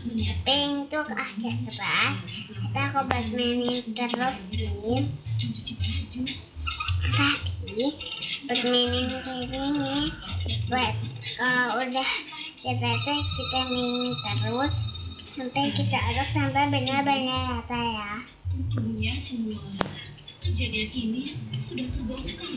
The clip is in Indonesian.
Pink tuh agak keras. Kita aku mainin terus ini, Tapi buat kayak gini. Buat kalau udah kita tuh kita mainin terus sampai kita aduk sampai benar-benar rata ya. Untungnya semua kejadian ini sudah terbongkar